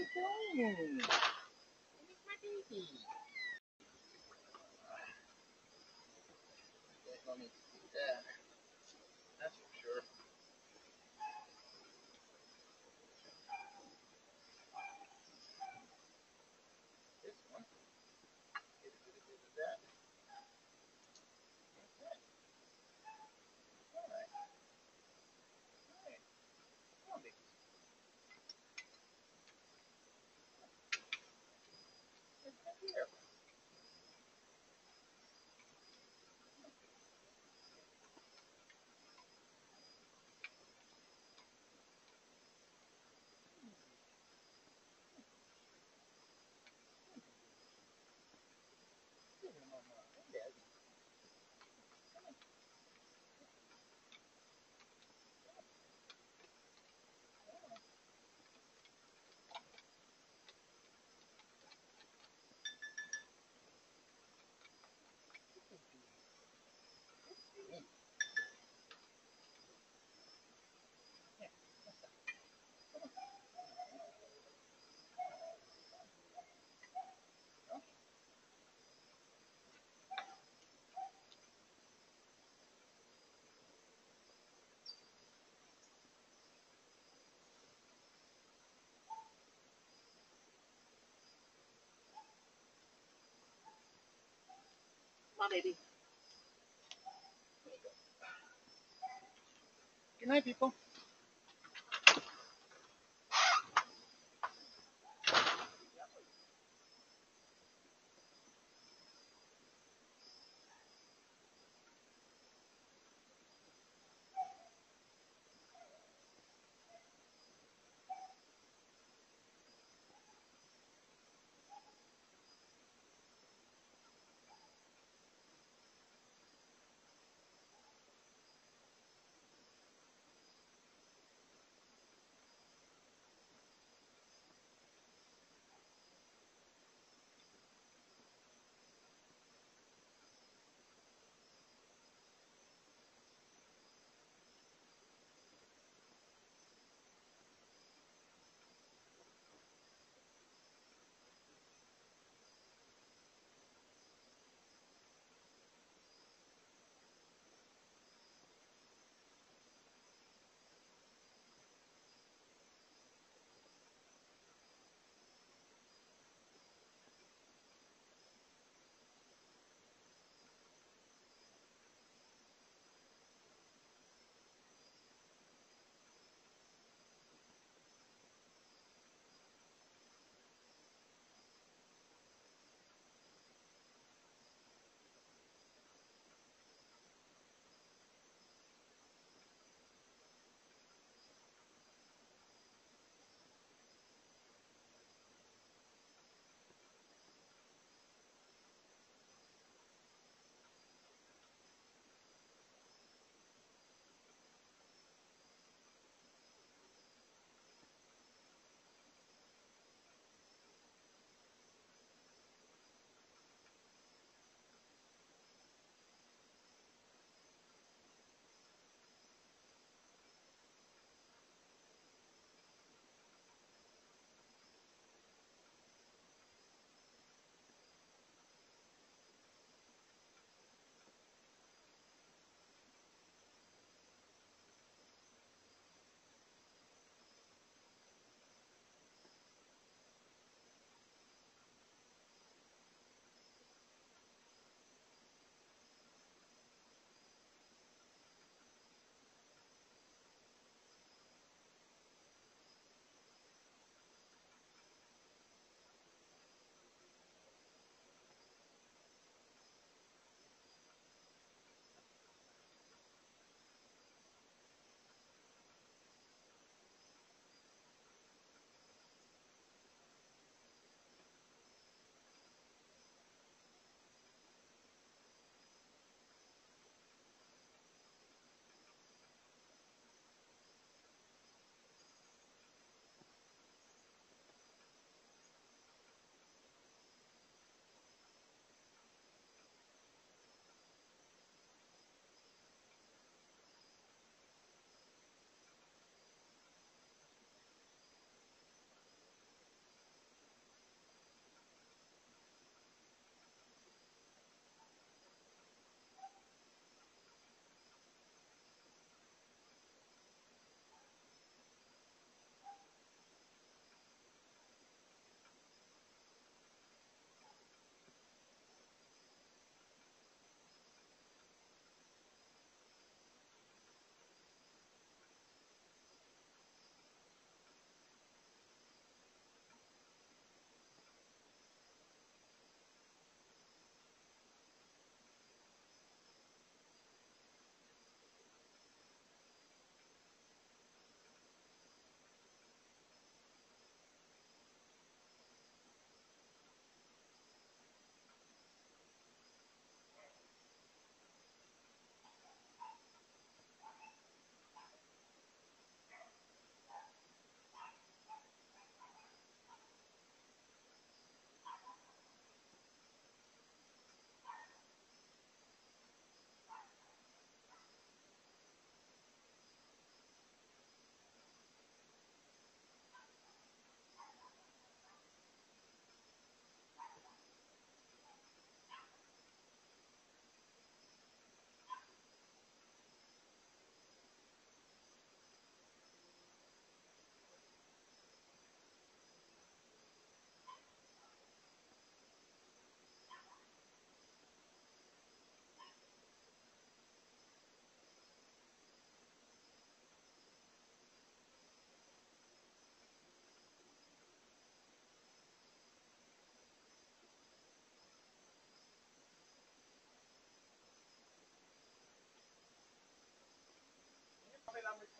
you doing? It's my baby. Yeah. My baby. Good night, people.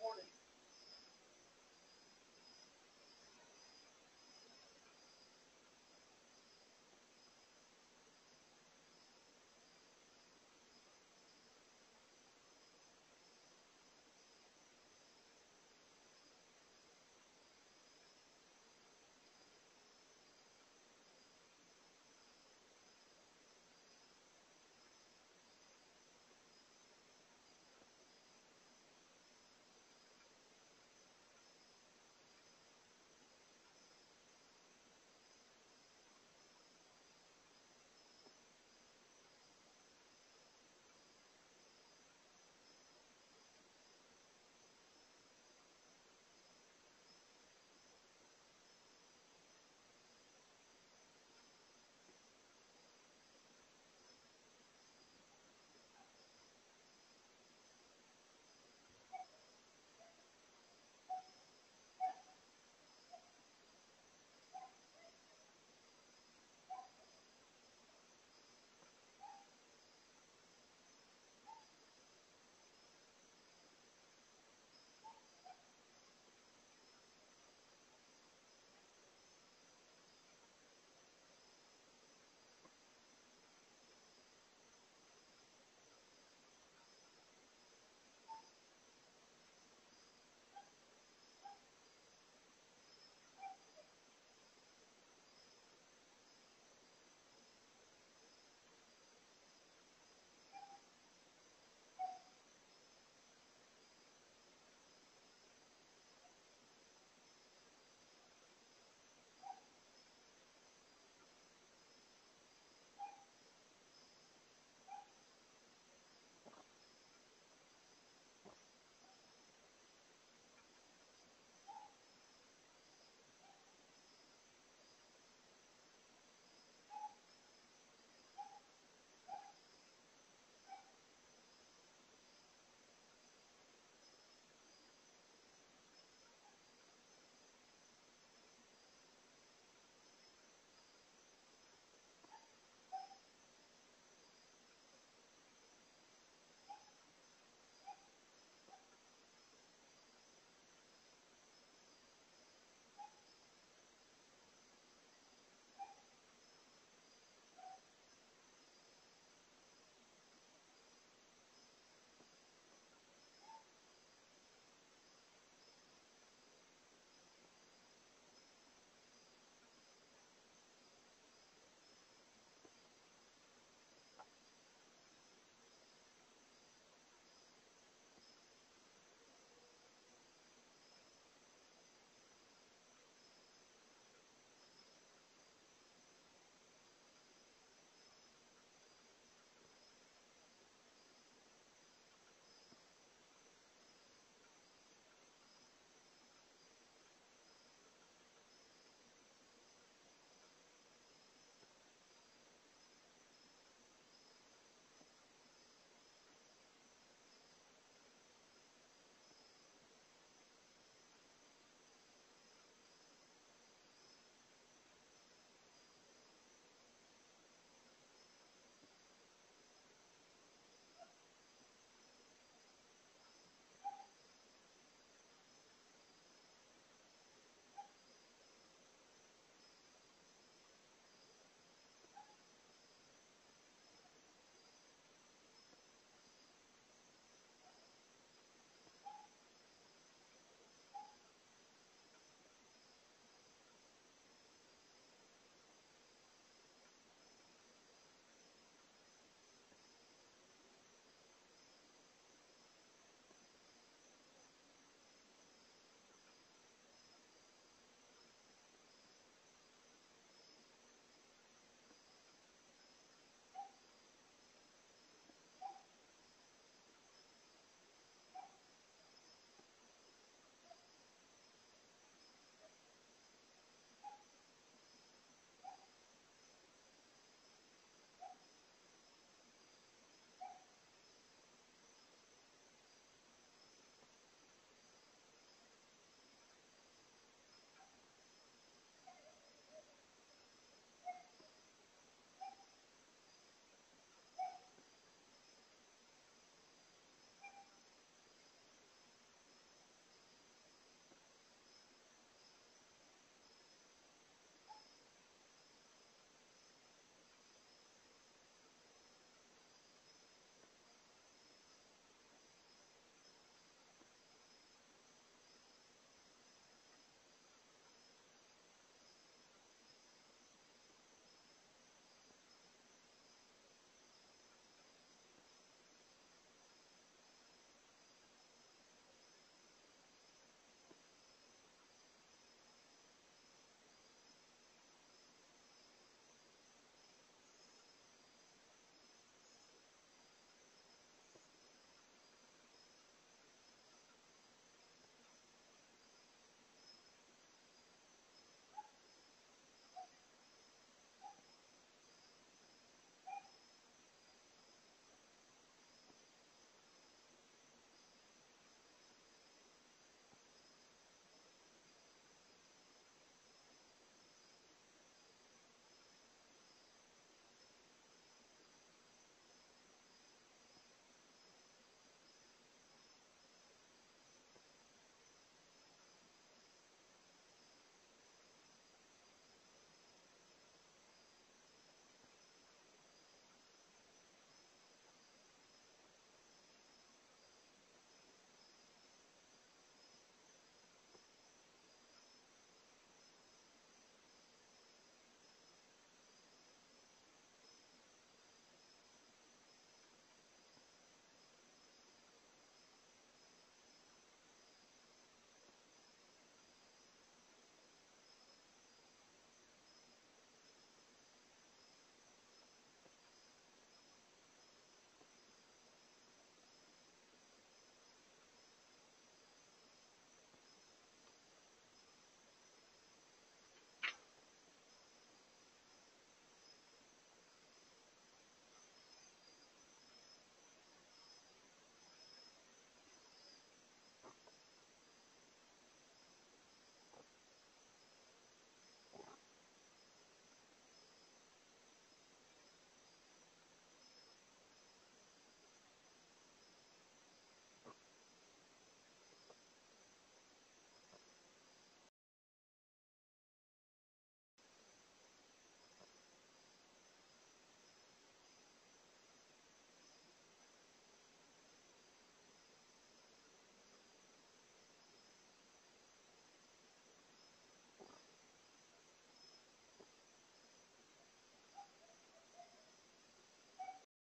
morning.